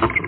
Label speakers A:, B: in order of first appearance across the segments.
A: Thank you.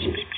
A: beep, beep.